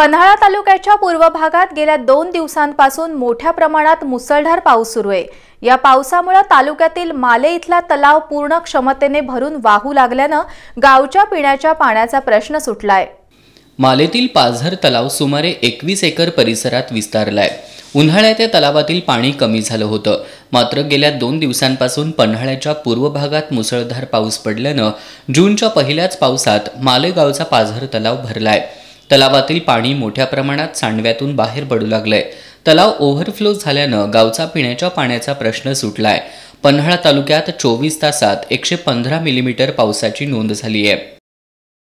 पन्हाळा तालुक्याच्या पूर्व भागात गेल्या दोन दिवसांपासून मोठ्या प्रमाणात मुसळधार पाऊस सुरू आहे. या पावसामुळे तालुक्यातील माले इथला तलाव पूर्ण क्षमतेने भरून वाहू लागल्यानं गावच्या पिण्याच्या पाण्याचा प्रश्न सुटलाय. मालेतील पाझर तलाव सुमारे एकवीस एकर परिसरात विस्तारलाय. उन्हाळ्यात या तलावातील पाणी कमी झालं होतं. मात्र गेल्या दोन दिवसांपासून पन्हाळ्याच्या पूर्व भागात मुसळधार पाऊस पडल्यानं जूनच्या पहिल्याच पावसात मालेगावचा पाझर तलाव भरलाय. तलावातील पाणी मोठ्या प्रमाणात सांडव्यातून बाहेर पडू लागलंय. तलाव ओव्हरफ्लो झाल्यानं गावचा पिण्याच्या पाण्याचा प्रश्न सुटलाय. पन्हाळा तालुक्यात चोवीस तासात एकशे पंधरा मिलीमीटर पावसाची नोंद झाली आहे